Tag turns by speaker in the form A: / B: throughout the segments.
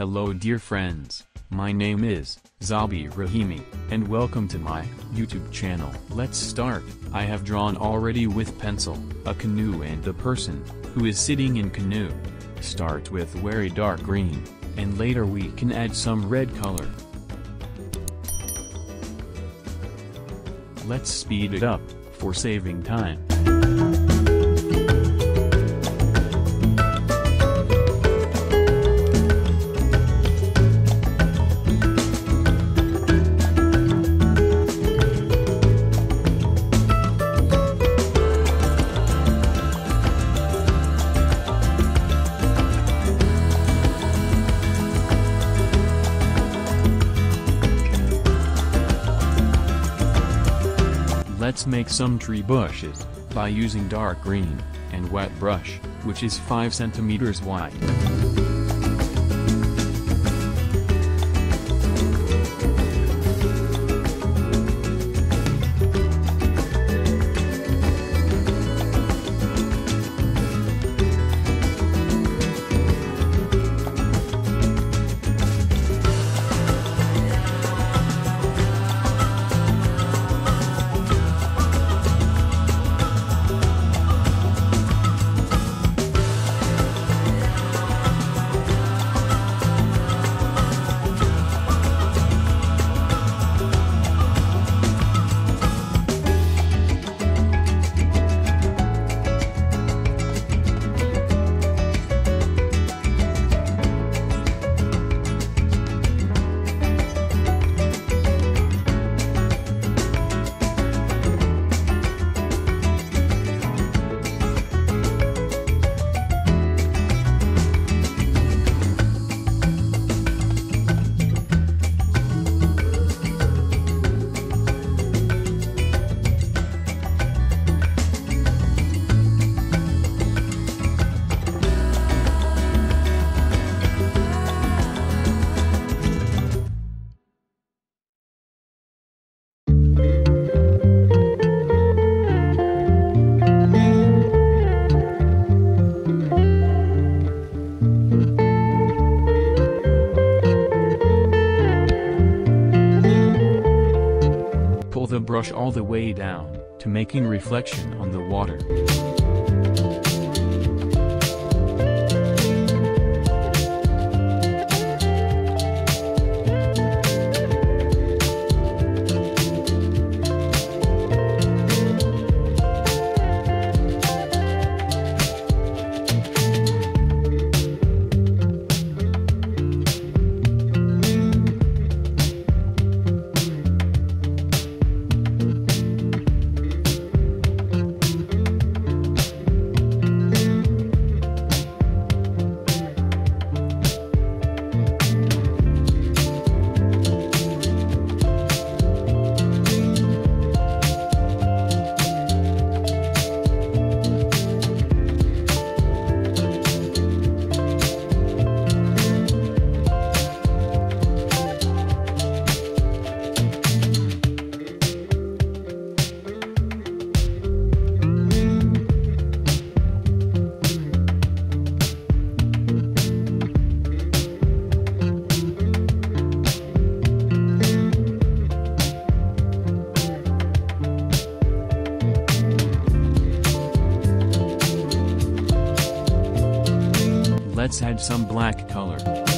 A: Hello dear friends, my name is Zabih Rahimi, and welcome to my YouTube channel. Let's start. I have drawn already with pencil, a canoe and the person, who is sitting in canoe. Start with very dark green, and later we can add some red color. Let's speed it up, for saving time. Some tree bushes, by using dark green, and wet brush, which is 5 centimeters wide. Brush all the way down, to making reflection on the water. Black color.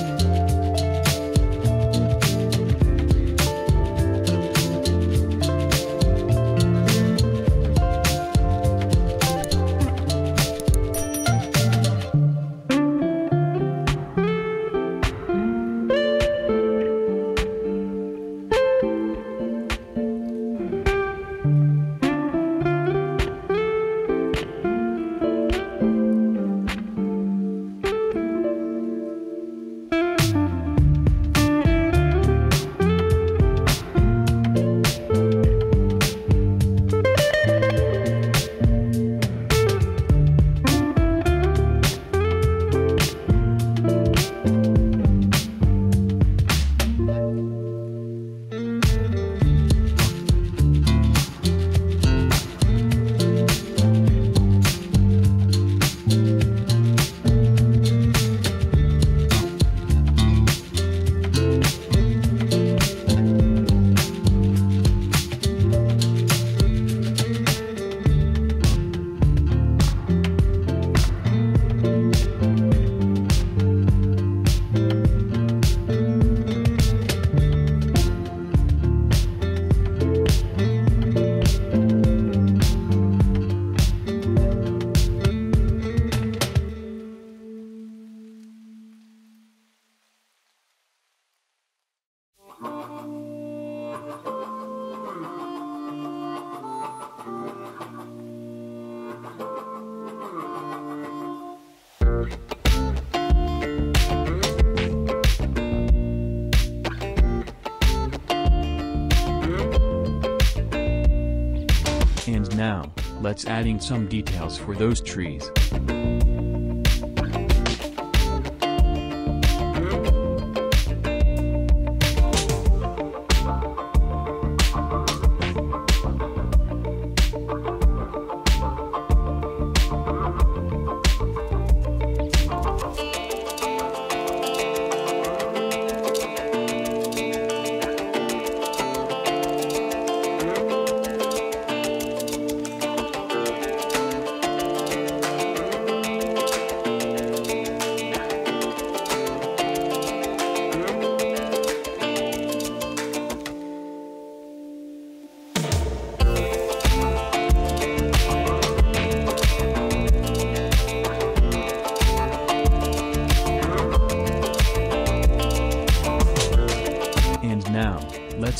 A: Let's adding some details for those trees.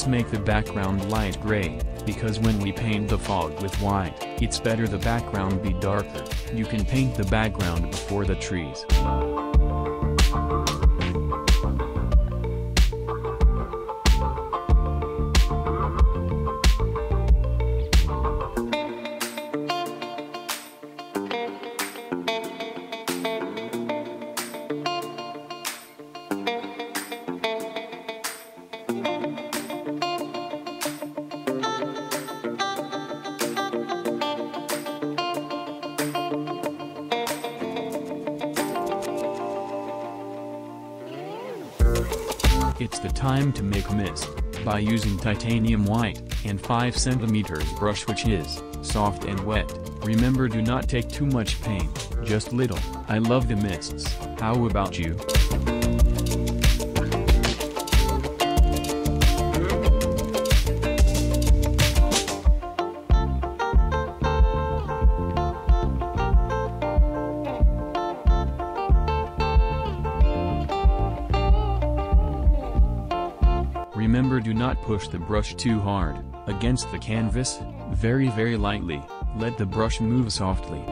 A: Let's make the background light gray, because when we paint the fog with white, it's better the background be darker. You can paint the background before the trees. Time to make mist, by using titanium white, and 5 cm brush which is, soft and wet, remember do not take too much paint, just little, I love the mists, how about you? Push the brush too hard, against the canvas, very very lightly, let the brush move softly.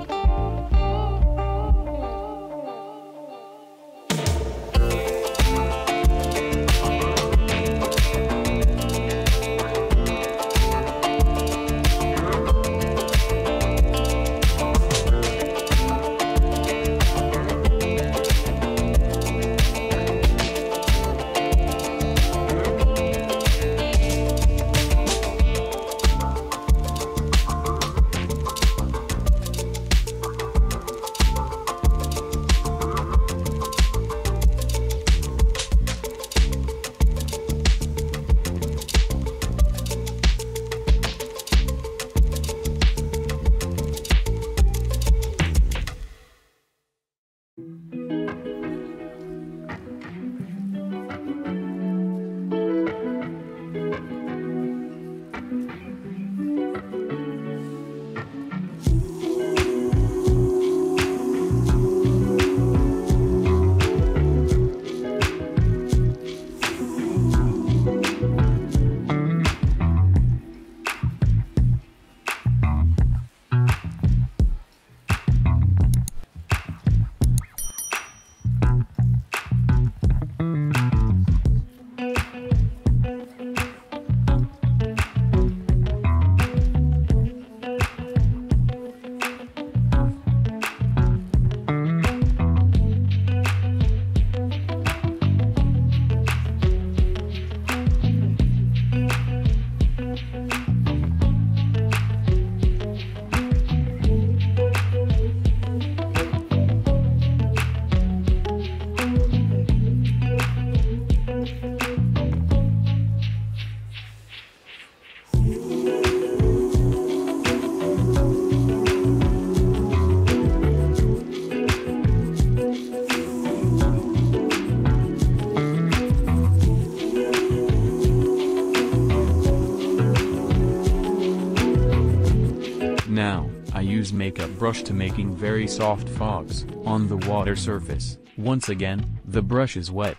A: Makeup brush to making very soft fogs on the water surface. Once again, the brush is wet.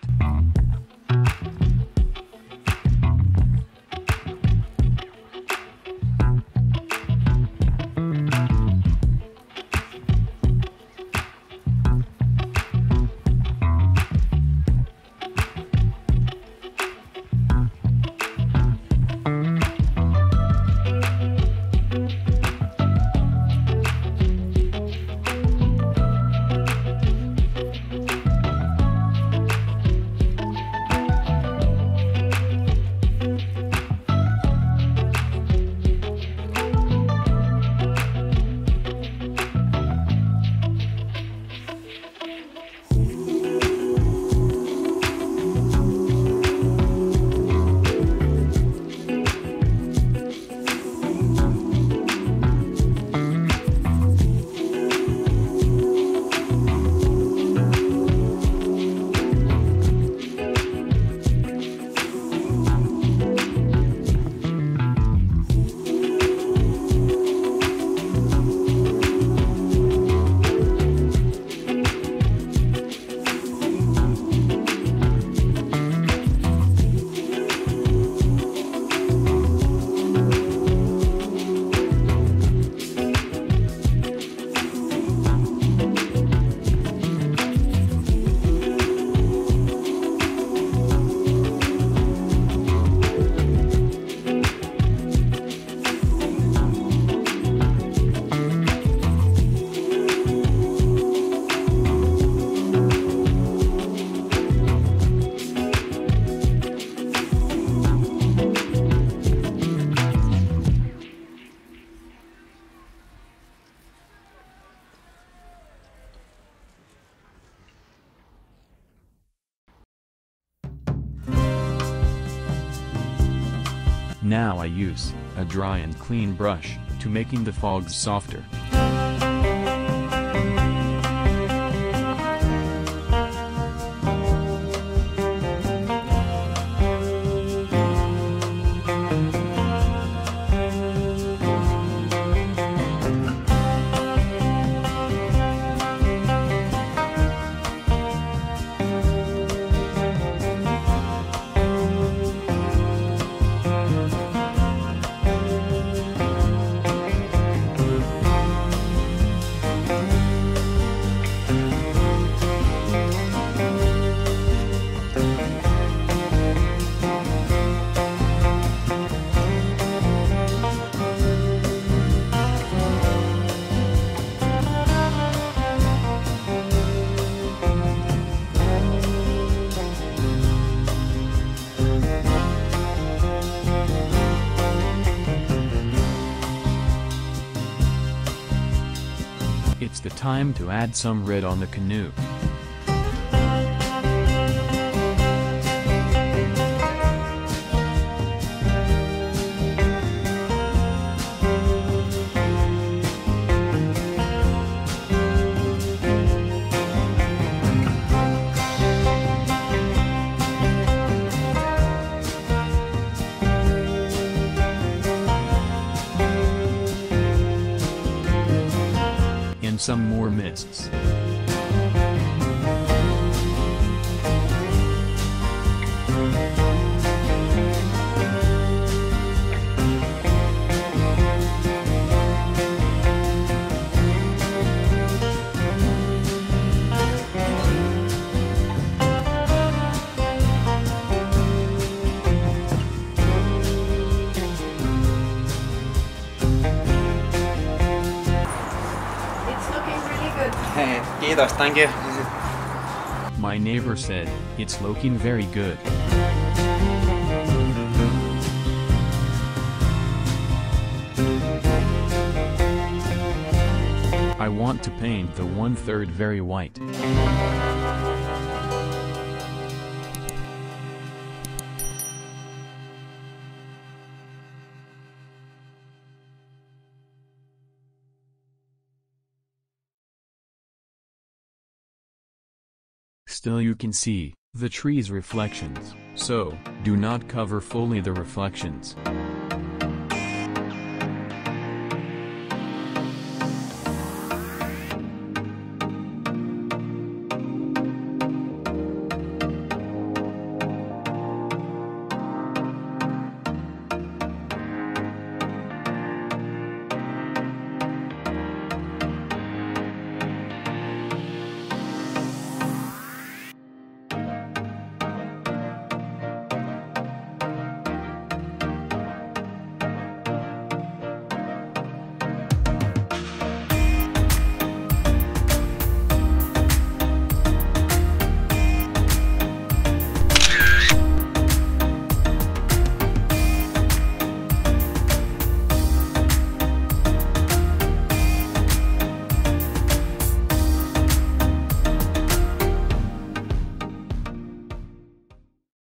A: Now I use a dry and clean brush to making the fogs softer. Time to add some red on the canoe.
B: Kiitos, thank you.
A: My neighbor said, it's looking very good. I want to paint the one-third very white. Still you can see the tree's reflections, so do not cover fully the reflections.